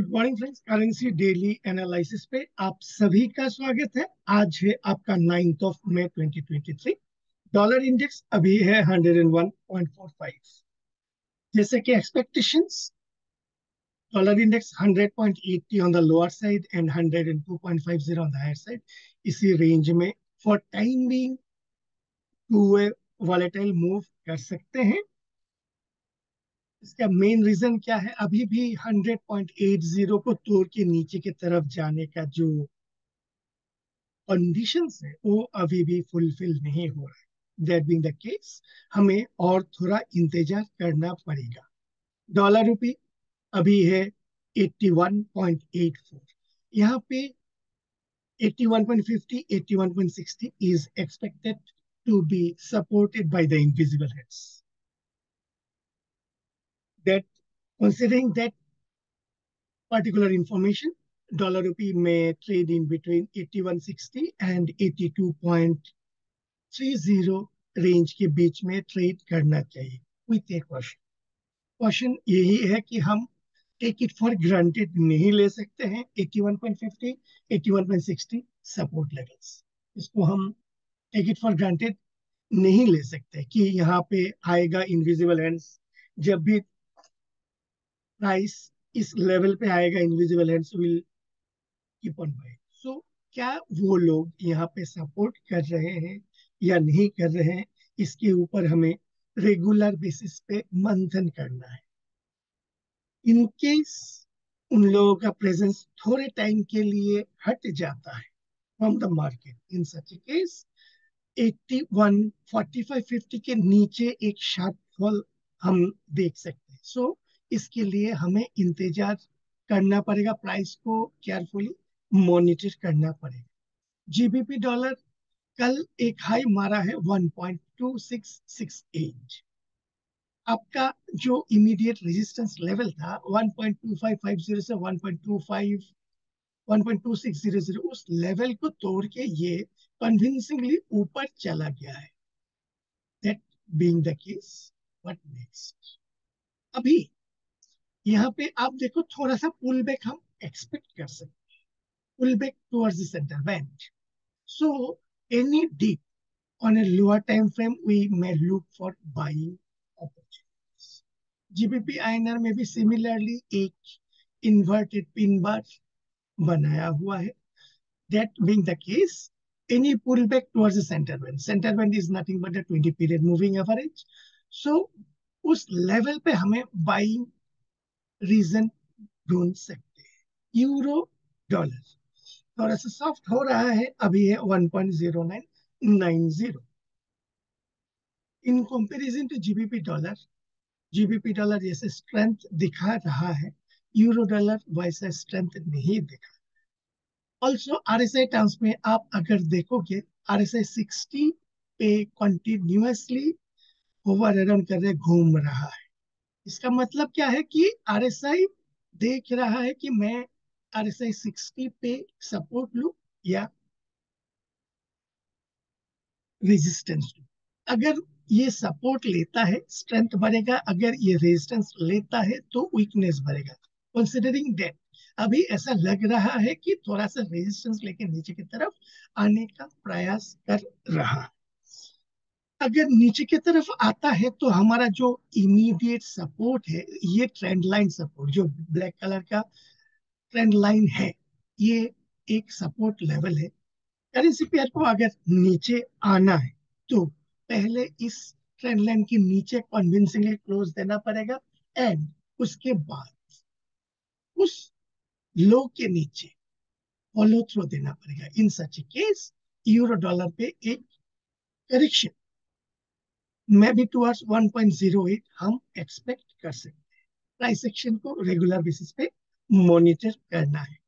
Good morning friends currency daily analysis पे आप सभी का स्वागत है। आज है आपका ninth of May 2023 dollar index अभी है 101.45 जैसे कि expectations dollar index 100.80 on the lower side and 102.50 on the higher side इसी रेंज में for time being to volatile move कर सकते हैं। इसका मेन रीजन क्या है? अभी भी 100.80 को तोड़ के नीचे की तरफ़ जाने का जो कंडीशंस है, वो अभी भी फुलफिल नहीं हो रहा है। दैट बीइंग द केस हमें और थोड़ा इंतज़ार करना पड़ेगा। डॉलर रुपी अभी है 81.84 यहाँ पे 81.50 81.60 is expected to be supported by the invisible heads that considering that particular information, dollar rupee may trade in between 8160 and 82.30 range के बीच में ट्रेड करना चाहिए। विथ ए क्वेश्चन क्वेश्चन यही है कि हम टेक इट फॉर ग्रांटेड नहीं ले सकते हैं। 81.50 81.60 सपोर्ट लेवल्स इसको हम टेक इट फॉर ग्रांटेड नहीं ले सकते कि यहाँ पे आएगा इनविजिबल हैंड्स जब भी प्राइस इस लेवल पे आएगा invisible hands will keep on buying so क्या वो लोग यहाँ पे सपोर्ट कर रहे हैं या नहीं कर रहे हैं? इसके ऊपर हमें रेगुलर बेसिस पे मंथन करना है। इन केस उन लोगों का प्रेजेंस थोड़े टाइम के लिए हट जाता है from the market in such case 81 45 50 के नीचे एक शार्प फॉल हम देख सकते हैं। सो so, इसके लिए हमें इंतज़ार करना पड़ेगा प्राइस को केयरफुली मॉनिटर करना पड़ेगा। जीबीपी डॉलर कल एक हाई मारा है 1.2668 आपका जो इमीडिएट रेजिस्टेंस लेवल था 1.2550 से 1.25 1.2600 उस लेवल को तोड़ के ये कन्विंसिंगली ऊपर चला गया है। That being the case what next अभी यहाँ पे आप देखो थोड़ा सा पुल बैक हम एक्सपेक्ट कर सकते pull back towards the centre band so any dip on a lower time frame we may look for buying opportunities GBP INR में भी सिमिलरली एक इन्वर्टेड पिन बार बनाया हुआ है that being the case any pullback towards the center band. Center band is nothing but a 20 period moving average. So, उस level पे हमें buying reason ढूंढ सकते हैं। यूरो डॉलर थोड़ा सा सॉफ्ट हो रहा है, अभी है 1.0990 in comparison to GBP dollar GBP dollar जैसे स्ट्रेंथ दिखा रहा है यूरो डॉलर वैसा स्ट्रेंथ नहीं दिखा। ऑल्सो आरएसआई टर्म्स में आप अगर देखोगे आरएसआई 60 पे कंटिन्यूसली ओवर अराउंड कर रहे, घूम रहा है। इसका मतलब क्या है कि आरएसआई देख रहा है कि मैं आरएसआई 60 पे सपोर्ट लू या रेजिस्टेंस लू। अगर ये सपोर्ट लेता है स्ट्रेंथ बढ़ेगा। अगर ये रेजिस्टेंस लेता है तो वीकनेस बढ़ेगा। कंसिडरिंग डेट अभी ऐसा लग रहा है कि थोड़ा सा रेजिस्टेंस लेके नीचे की तरफ़ आने का प्रयास कर रहा है। अगर नीचे की तरफ़ आता है तो हमारा जो इमीडिएट सपोर्ट है, ये ट्रेंड लाइन सपोर्ट जो ब्लैक कलर का ट्रेंड लाइन है, ये एक सपोर्ट लेवल है। करेंसी पेयर को अगर नीचे आना है तो पहले इस ट्रेंड लाइन के नीचे कन्विंसिंगली क्लोज देना पड़ेगा एंड उसके बाद उस लो के नीचे फॉलो थ्रो देना पड़ेगा। In such case euro dollar पे एक करेक्शन मे बी टूवर्ड्स 1.08 हम एक्सपेक्ट कर सकते हैं। प्राइस एक्शन को रेगुलर बेसिस पे मॉनिटर करना है।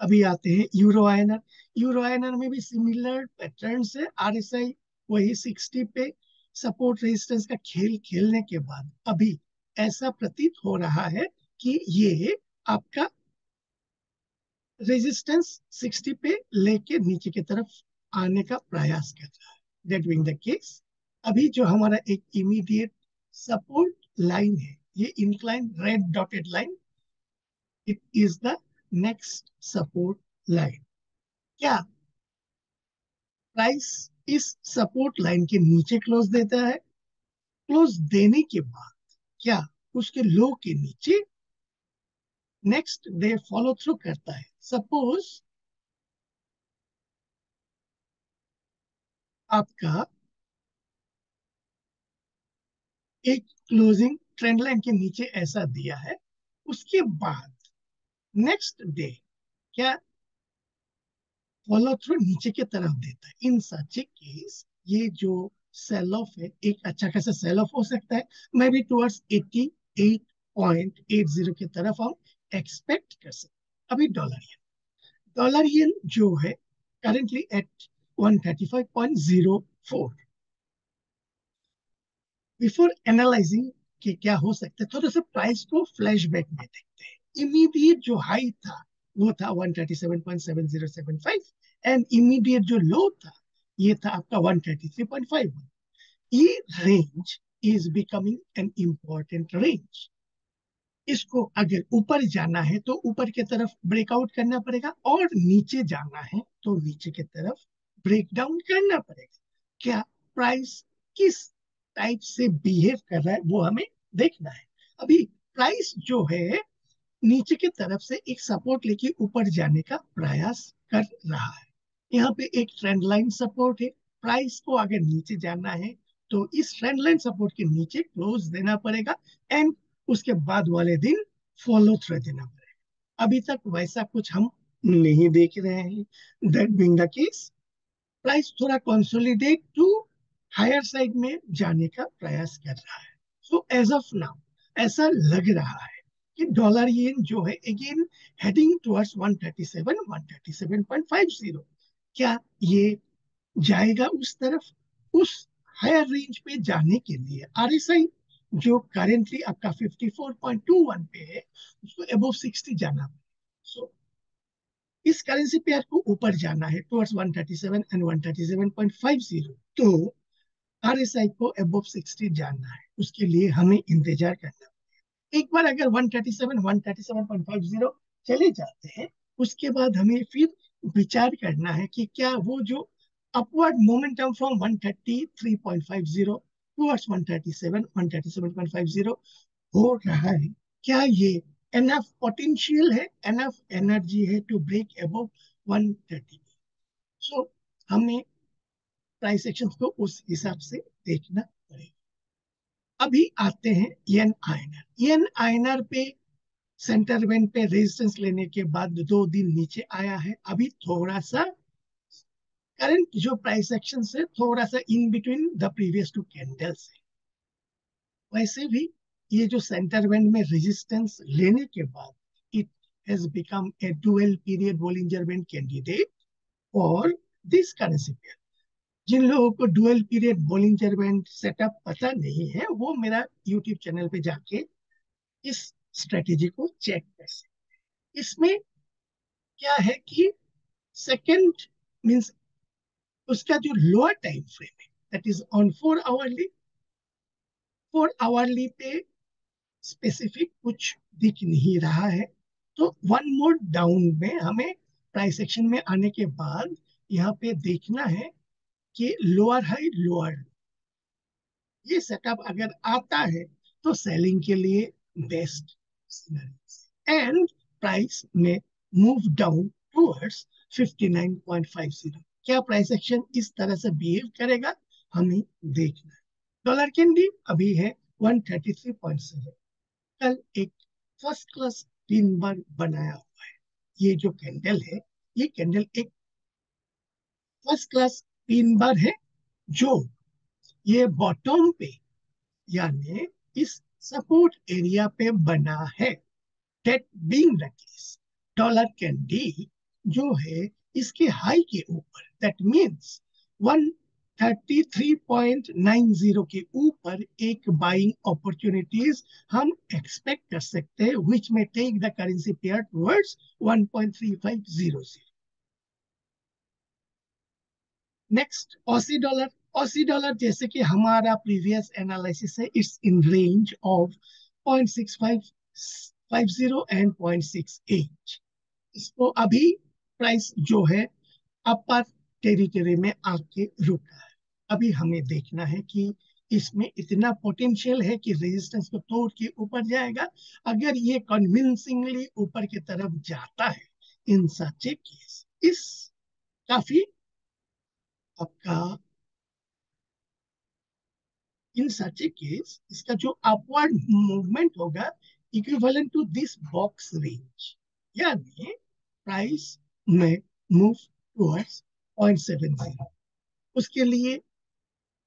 अभी आते हैं यूरो आयनर यूरो आयनर में भी सिमिलर पैटर्न से आरएसआई वही 60 पे सपोर्ट रेजिस्टेंस का खेल खेलने के बाद अभी ऐसा प्रतीत हो रहा है कि ये आपका रेजिस्टेंस 60 पे लेके नीचे की तरफ़ आने का प्रयास कर रहा है। दैट बीइंग द केस अभी जो हमारा एक इमीडिएट सपोर्ट लाइन है, ये incline red dotted line it is the next support line क्या प्राइस इस सपोर्ट लाइन के नीचे क्लोज देता है? क्लोज देने के बाद क्या उसके लो के नीचे नेक्स्ट डे फॉलो थ्रू करता है? सपोज़ आपका एक क्लोजिंग ट्रेंड लाइन के नीचे ऐसा दिया है, उसके बाद नेक्स्ट डे क्या फॉलो थ्रू नीचे की तरफ़ देता है। इन सच ए केस ये जो सेल ऑफ़ है, एक अच्छा खासा सेल ऑफ़ हो सकता है। मे बी टुवर्ड्स 88.80 की तरफ़ हम एक्सपेक्ट कर सकते अभी डॉलर डॉलर येन जो है करेंटली एट 135.04 बिफोर एनालाइजिंग कि क्या हो सकता है थोड़ा सा प्राइस को फ्लैशबैक में देखते हैं। इमीडिएट जो हाई था, वो था 137.7075 एंड इमीडिएट जो लो था, ये था आपका 133.51 ये range is becoming an important range इसको अगर ऊपर जाना है तो ऊपर की तरफ़ ब्रेकआउट करना पड़ेगा और नीचे जाना है तो नीचे की तरफ़ ब्रेक डाउन करना पड़ेगा। क्या प्राइस किस टाइप से बिहेव कर रहा है, वो हमें देखना है। अभी प्राइस जो है, नीचे की तरफ़ से एक सपोर्ट लेके ऊपर जाने का प्रयास कर रहा है। यहाँ पे एक ट्रेंड लाइन सपोर्ट है। प्राइस को अगर नीचे जाना है तो इस ट्रेंड लाइन सपोर्ट के नीचे क्लोज देना पड़ेगा एंड उसके बाद वाले दिन फॉलो थ्रू देना पड़ेगा। अभी तक वैसा कुछ हम नहीं देख रहे हैं। That being the case price थोड़ा कंसोलिडेट टू हायर साइड में जाने का प्रयास कर रहा है। सो एज ऑफ़ नाउ ऐसा लग रहा है कि डॉलर येन जो है अगेन हेडिंग टुवर्ड्स 137 137.50 क्या ये जाएगा उस तरफ़? उस हायर रेंज पे जाने के लिए आरएसआई जो करेंटली आपका 54.21 पे है उसको अबव 60 जाना। सो so, इस करेंसी पेयर को ऊपर जाना है टुवर्ड्स 137 एंड 137.50 तो आरएसआई को अबव 60 जाना है। उसके लिए हमें इंतज़ार करना एक बार अगर 137 137.50 चले जाते हैं, उसके बाद हमें फिर विचार करना है कि क्या वो जो अपवर्ड मोमेंटम फ्रॉम 133.50 टुवर्ड्स 137 137.50 हो रहा है, क्या ये एनफ पोटेंशियल है एनफ एनर्जी है टू ब्रेक अबव 130 सो हमें प्राइस एक्शन को उस हिसाब से देखना पड़ेगा। अभी आते हैं एन आईनर एन आईनर पे सेंटर वेन पे रेजिस्टेंस लेने के बाद दो दिन नीचे आया है। अभी थोड़ा सा करंट जो प्राइस एक्शन से थोड़ा सा in between the previous two candles है। वैसे भी ये जो सेंटर वेन में रेजिस्टेंस लेने के बाद it has become a dual period Bollinger band candidate और दिस करेंसी पेयर जिन लोगों को dual period Bollinger band setup पता नहीं है, वो मेरा यूट्यूब चैनल पे जाके इस स्ट्रेटेजी को चेक कर सकते इसमें क्या है कि सेकंड मींस उसका जो लोअर टाइम फ्रेम है that is on four hourly four hourly पे स्पेसिफिक कुछ दिख नहीं रहा है। तो वन मोर डाउन में हमें प्राइस एक्शन में आने के बाद यहाँ पे देखना है कि लोअर हाई, लोअर ये सेटअप अगर आता है तो सेलिंग के लिए बेस्ट एंड प्राइस में मूव डाउन टूवर्ड्स 59.50 क्या प्राइस एक्शन इस तरह से बिहेव करेगा, हमें देखना है। डॉलर कैंडी अभी है 133.7 कल एक फ़र्स्ट क्लास तीन बार बनाया हुआ है। ये जो कैंडल है, ये कैंडल एक फ़र्स्ट क्लास तीन बार है जो ये बॉटम पे, यानी इस सपोर्ट एरिया पे बना है। डेट बीइंग डॉलर कैंडी जो है इसके हाई के ऊपर। दैट मींस 133.90 के ऊपर एक बाइंग अपॉर्चुनिटीज़ हम एक्सपेक्ट कर सकते हैं व्हिच में take the currency pair towards 1.3500 next Aussie dollar Aussie dollar जैसे कि हमारा प्रीवियस एनालिसिस है it's in range of 0.65 50 and 0.68 इसको अभी प्राइस जो है अपर टेरिटरी में आके रुका है। अभी हमें देखना है कि इसमें इतना पोटेंशियल है कि रेजिस्टेंस को तोड़ के ऊपर जाएगा। अगर ये कन्विंसिंगली ऊपर की तरफ़ जाता है इन सच केस इस काफ़ी आपका इन सच ए केस इसका जो अपवर्ड मूवमेंट होगा equivalent to this box range यानी प्राइस में move towards point seven zero उसके लिए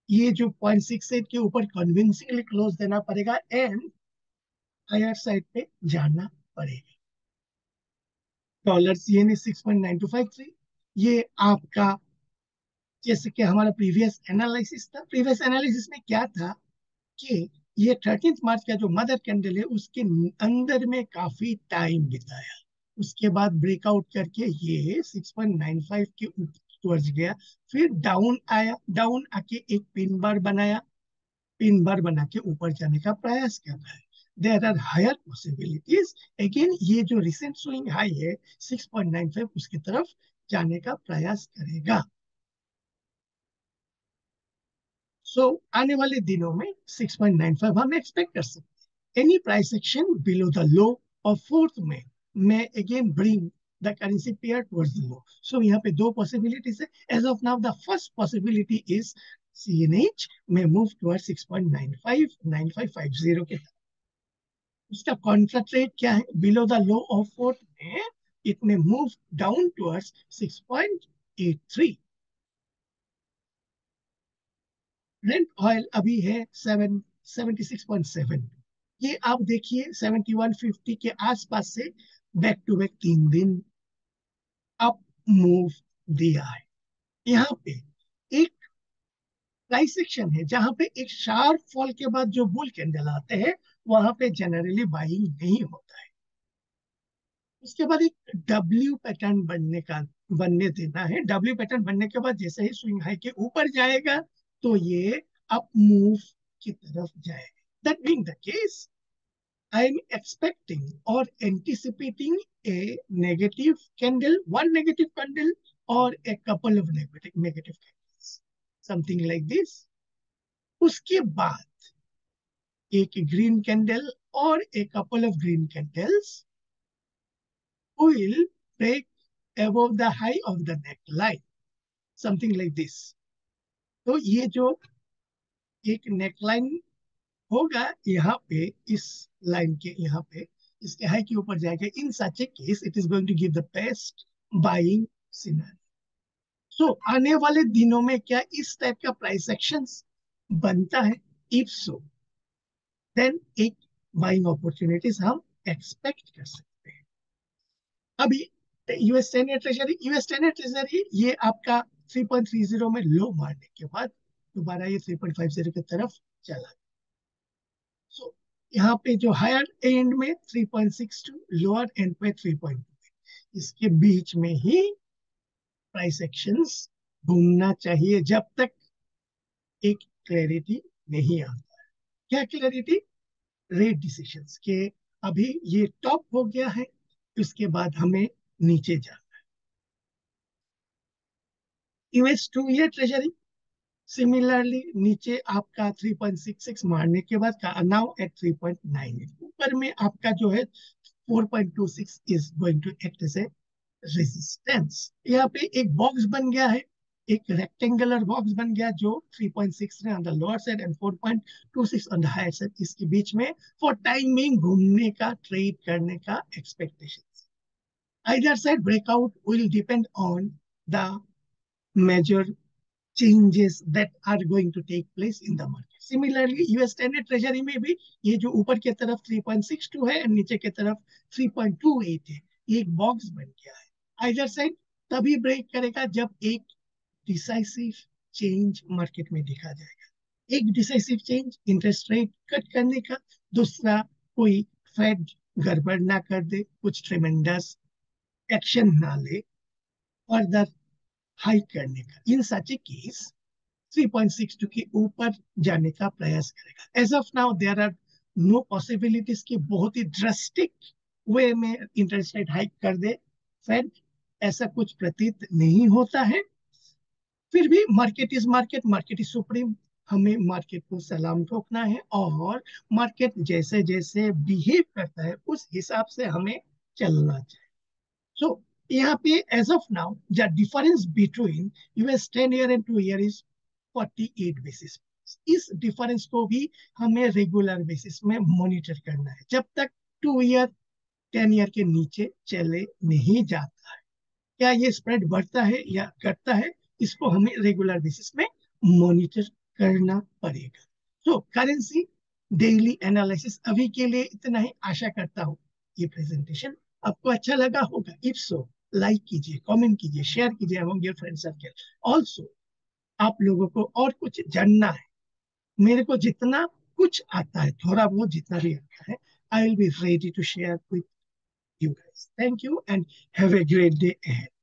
ये जो पॉइंट सिक्स एट के ऊपर कन्विंसिंगली क्लोज देना पड़ेगा एंड हायर साइड पे जाना पड़ेगा। Dollar C N six point nine two five three ये आपका जैसे कि हमारा प्रीवियस एनालिसिस था। प्रीवियस एनालिसिस में क्या था कि ये थर्टीन मार्च का जो मदर कैंडल है, उसके अंदर में काफ़ी टाइम बिताया। उसके बाद ब्रेकआउट करके ये 6.95 के ऊपर गया। फिर डाउन आया। डाउन आके एक पिन बार बनाया। पिन बार बना के ऊपर जाने का प्रयास कर रहा है। There are higher possibilities again ये जो रिसेंट स्विंग हाई है 6.95 उसकी तरफ़ जाने का प्रयास करेगा। सो so, आने वाले दिनों में 6.95 हम एक्सपेक्ट कर सकते any price action below the low of fourth में may again bring the currency pair towards the low. So यहाँ पे दो possibilities है. As of now, the first possibility is CNH may move towards 6.95, 9550 के उसका contract rate क्या है below the low of fourth में it may move down towards 6.83 Brent oil अभी है 7 76.7 ये आप देखिए 7150 के आसपास से बैक टू बैक तीन दिन अप मूव दिया है। यहाँ पे एक प्राइस सेक्शन है जहाँ पे एक शार्प फॉल के बाद जो बुल कैंडल आते हैं, वहाँ पे जनरली बाइंग नहीं होता है। उसके बाद एक डब्ल्यू पैटर्न बनने का, बनने देना है। डब्ल्यू पैटर्न बनने के बाद जैसे ही स्विंग हाई के ऊपर जाएगा तो ये अब मूव की तरफ़ जाए that being the case I am expecting और anticipating a negative candle one negative candle और a couple of negative negative candles something like this उसके बाद एक ग्रीन कैंडल और a couple of green candles will break above the high of the neckline something like this तो ये जो एक neckline होगा, यहाँ पे, इस लाइन के यहाँ पे, इसके हाई के ऊपर जाएगा। In such a case it is going to give the best buying scenario so आने वाले दिनों में क्या इस टाइप का प्राइस एक्शन बनता है? इफ़ सो देन एक बाइंग अपॉर्चुनिटीज़ हम एक्सपेक्ट कर सकते हैं। अभी US ten treasury US ten treasury ये आपका 3.30 में लो मारने के बाद दोबारा ये 3.50 की तरफ़ चला। यहाँ पे जो हायर एंड में 3.62 लोअर एंड पे 3.2 इसके बीच में ही प्राइस एक्शंस घूमना चाहिए जब तक एक क्लैरिटी नहीं आता। है क्या क्लैरिटी रेट डिसीजंस के। अभी ये टॉप हो गया है, उसके बाद हमें नीचे जाना। US two year treasury similarly नीचे आपका 3.66 मारने के बाद का नाउ एट 3.98 ऊपर में आपका जो है 4.26 is going to act as a resistance यहाँ पे एक बॉक्स बन गया है, एक रेक्टेंगुलर बॉक्स बन गया जो 3.63 on the lower side and 4.26 on the higher side इसके बीच में फॉर टाइमिंग घूमने का ट्रेड करने का expectation either side breakout will depend on the major changes that are going to take place in the market. Similarly, US standard treasury में भी ये जो ऊपर की तरफ़ 3.62 है और नीचे की तरफ़ 3.28 है एक बॉक्स बन गया है। आइदर साइड तभी ब्रेक करेगा जब एक डिसाइसिव चेंज मार्केट में दिखा जाएगा। एक decisive change interest rate cut करने का दूसरा कोई फेड गड़बड़ ना कर दे कुछ ट्रिमेंडस एक्शन ना ले। फर्दर हाई करने का। इन सच ए केस 3.62 के ऊपर जाने का प्रयास करेगा। As of now there are no possibilities की बहुत ही ड्रास्टिक वे में इंटरेस्ट रेट हाइक कर दे। फेड ऐसा कुछ प्रतीत नहीं होता है। फिर भी market is market market is supreme हमें मार्केट को सलाम ठोकना है और मार्केट जैसे जैसे बिहेव करता है उस हिसाब से हमें चलना चाहिए। सो so, यहाँ पे as of now the difference between US ten year and two year is 48 basis इस डिफरेंस को भी हमें रेगुलर बेसिस में मॉनिटर करना है। जब तक टू ईयर टेन ईयर के नीचे चले नहीं जाता है, क्या ये स्प्रेड बढ़ता है या घटता है, इसको हमें रेगुलर बेसिस में मॉनिटर करना पड़ेगा। तो करेंसी डेली एनालिसिस अभी के लिए इतना ही। आशा करता हूँ ये प्रेजेंटेशन आपको अच्छा लगा होगा। इफ़ सो लाइक कीजिए कमेंट कीजिए शेयर कीजिए among your friend circle also आप लोगों को और कुछ जानना है। मेरे को जितना कुछ आता है, थोड़ा बहुत जितना भी आता है I will be ready to share with you guys thank you and have a great day ahead.